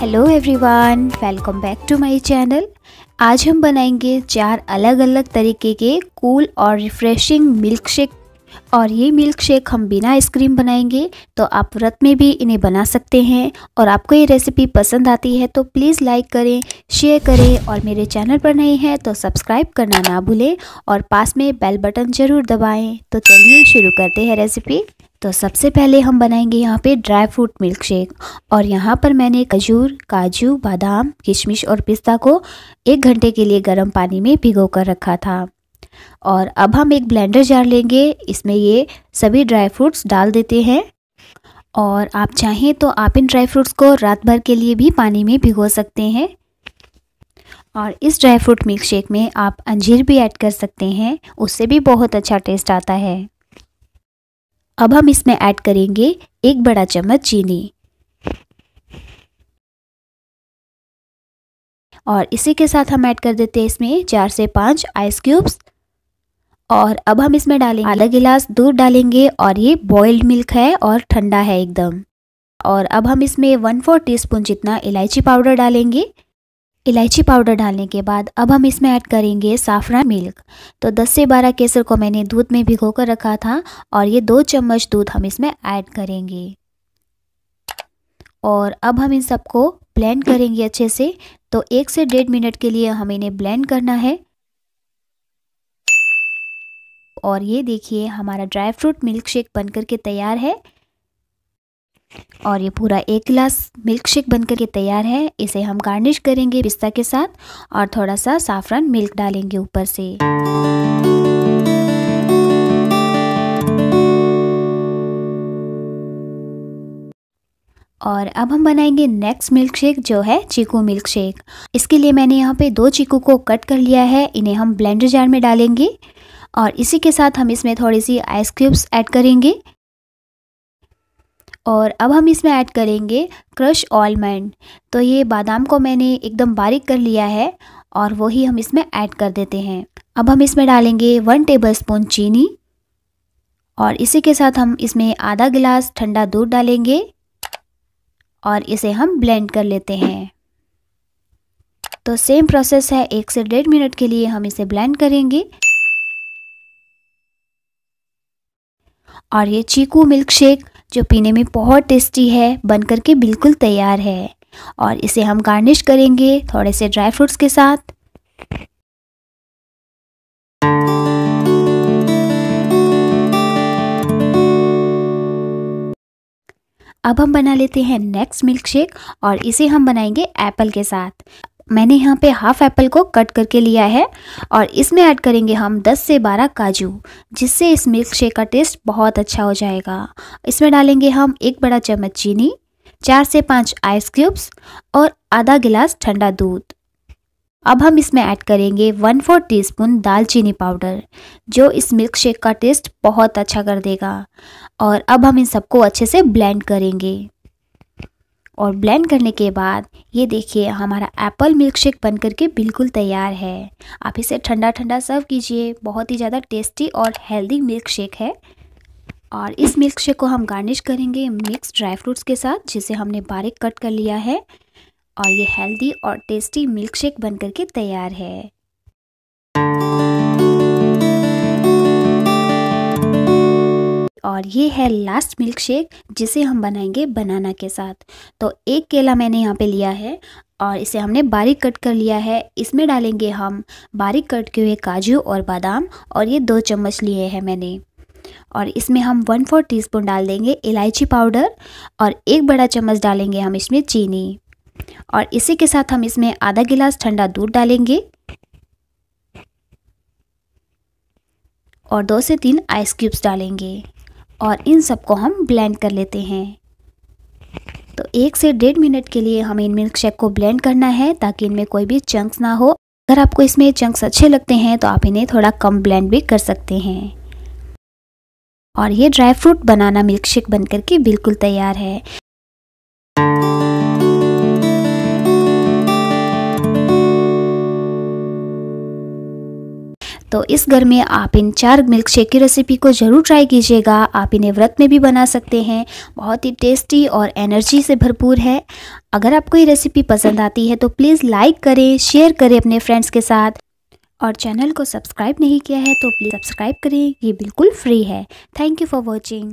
Everyone welcome back to my channel आज हम बनाएँगे चार अलग अलग तरीके के कूल और रिफ़्रेशिंग मिल्क शेक और ये मिल्क शेक हम बिना आइसक्रीम बनाएँगे तो आप व्रत में भी इन्हें बना सकते हैं। और आपको ये रेसिपी पसंद आती है तो प्लीज़ लाइक करें शेयर करें। और मेरे चैनल पर नए हैं तो सब्सक्राइब करना ना भूलें। और पास में बेल बटन ज़रूर दबाएँ। तो चलिए शुरू करते हैं रेसिपी तो सबसे पहले हम बनाएँगे यहाँ पे ड्राई फ्रूट मिल्क शेक और यहाँ पर मैंने खजूर, काजू, बादाम, किशमिश और पिस्ता को एक घंटे के लिए गर्म पानी में भिगो कर रखा था। और अब हम एक ब्लेंडर जार लेंगे। इसमें ये सभी ड्राई फ्रूट्स डाल देते हैं। और आप चाहें तो आप इन ड्राई फ्रूट्स को रात भर के लिए भी पानी में भिगो सकते हैं। और इस ड्राई फ्रूट मिल्क शेक में आप अंजीर भी ऐड कर सकते हैं। उससे भी बहुत अच्छा टेस्ट आता है। अब हम इसमें ऐड करेंगे एक बड़ा चम्मच चीनी। और इसी के साथ हम ऐड कर देते हैं इसमें चार से पाँच आइस क्यूब्स और अब हम इसमें डालेंगे आधा गिलास दूध डालेंगे और ये बॉइल्ड मिल्क है और ठंडा है एकदम। और अब हम इसमें वन फोर टीस्पून जितना इलायची पाउडर डालेंगे। इलायची पाउडर डालने के बाद अब हम इसमें ऐड करेंगे साफरान मिल्क तो 10 से 12 केसर को मैंने दूध में भिगो कर रखा था और ये दो चम्मच दूध हम इसमें ऐड करेंगे। और अब हम इन सबको ब्लेंड करेंगे अच्छे से। तो एक से डेढ़ मिनट के लिए हमें इन्हें ब्लेंड करना है। और ये देखिए हमारा ड्राई फ्रूट मिल्क शेक बनकर के तैयार है। और ये पूरा एक गिलास मिल्क शेक बनकर के तैयार है। इसे हम गार्निश करेंगे पिस्ता के साथ और थोड़ा सा साफरान मिल्क डालेंगे ऊपर से। और अब हम बनाएँगे नेक्स्ट मिल्क शेक जो है चीकू मिल्क शेक इसके लिए मैंने यहाँ पे दो चीकू को कट कर लिया है। इन्हें हम ब्लेंडर जार में डालेंगे और इसी के साथ हम इसमें थोड़ी सी आइस क्यूब्स ऐड करेंगे। और अब हम इसमें ऐड करेंगे क्रश ऑलमंड। तो ये बादाम को मैंने एकदम बारीक कर लिया है और वही हम इसमें ऐड कर देते हैं। अब हम इसमें डालेंगे वन टेबल स्पून चीनी और इसी के साथ हम इसमें आधा गिलास ठंडा दूध डालेंगे और इसे हम ब्लेंड कर लेते हैं। तो सेम प्रोसेस है, एक से डेढ़ मिनट के लिए हम इसे ब्लेंड करेंगे। और ये चीकू मिल्क शेक जो पीने में बहुत टेस्टी है, बनकर के बिल्कुल तैयार है। और इसे हम गार्निश करेंगे थोड़े से ड्राई फ्रूट्स के साथ। अब हम बना लेते हैं नेक्स्ट मिल्क शेक और इसे हम बनाएँगे एप्पल के साथ। मैंने यहाँ पे हाफ़ एप्पल को कट करके लिया है और इसमें ऐड करेंगे हम 10 से 12 काजू, जिससे इस मिल्क शेक का टेस्ट बहुत अच्छा हो जाएगा। इसमें डालेंगे हम एक बड़ा चम्मच चीनी, चार से पाँच आइस क्यूब्स और आधा गिलास ठंडा दूध। अब हम इसमें ऐड करेंगे वन फोर टी टीस्पून दालचीनी पाउडर जो इस मिल्क शेक का टेस्ट बहुत अच्छा कर देगा। और अब हम इन सबको अच्छे से ब्लेंड करेंगे। और ब्लेंड करने के बाद, ये देखिए, हमारा एप्पल मिल्क शेक बन करके बिल्कुल तैयार है। आप इसे ठंडा ठंडा सर्व कीजिए। बहुत ही ज़्यादा टेस्टी और हेल्दी मिल्क शेक है। और इस मिल्क शेक को हम गार्निश करेंगे मिक्स ड्राई फ्रूट्स के साथ, जिसे हमने बारीक कट कर लिया है। और ये हेल्दी और टेस्टी मिल्क शेक बन करके तैयार है। और ये है लास्ट मिल्क शेक जिसे हम बनाएँगे बनाना के साथ। तो एक केला मैंने यहाँ पे लिया है और इसे हमने बारीक कट कर लिया है। इसमें डालेंगे हम बारीक कट के हुए काजू और बादाम और ये दो चम्मच लिए हैं मैंने। और इसमें हम वन फोर टीस्पून डाल देंगे इलायची पाउडर और एक बड़ा चम्मच डालेंगे हम इसमें चीनी। और इसी के साथ हम इसमें आधा गिलास ठंडा दूध डालेंगे। और दो से तीन आइस क्यूब्स डालेंगे। और इन सबको हम ब्लेंड कर लेते हैं। तो एक से डेढ़ मिनट के लिए हमें इन मिल्क शेक को ब्लेंड करना है ताकि इनमें कोई भी चंक्स ना हो। अगर आपको इसमें चंक्स अच्छे लगते हैं तो आप इन्हें थोड़ा कम ब्लेंड भी कर सकते हैं। और ये dry fruit banana milk shake बनकर के बिल्कुल तैयार है। तो इस घर में आप इन चार मिल्क शेक की रेसिपी को ज़रूर ट्राई कीजिएगा। आप इन्हें व्रत में भी बना सकते हैं। बहुत ही टेस्टी और एनर्जी से भरपूर है। अगर आपको ये रेसिपी पसंद आती है तो प्लीज़ लाइक करें शेयर करें अपने फ्रेंड्स के साथ। और चैनल को सब्सक्राइब नहीं किया है तो प्लीज़ सब्सक्राइब करें। ये बिल्कुल फ्री है। Thank you for watching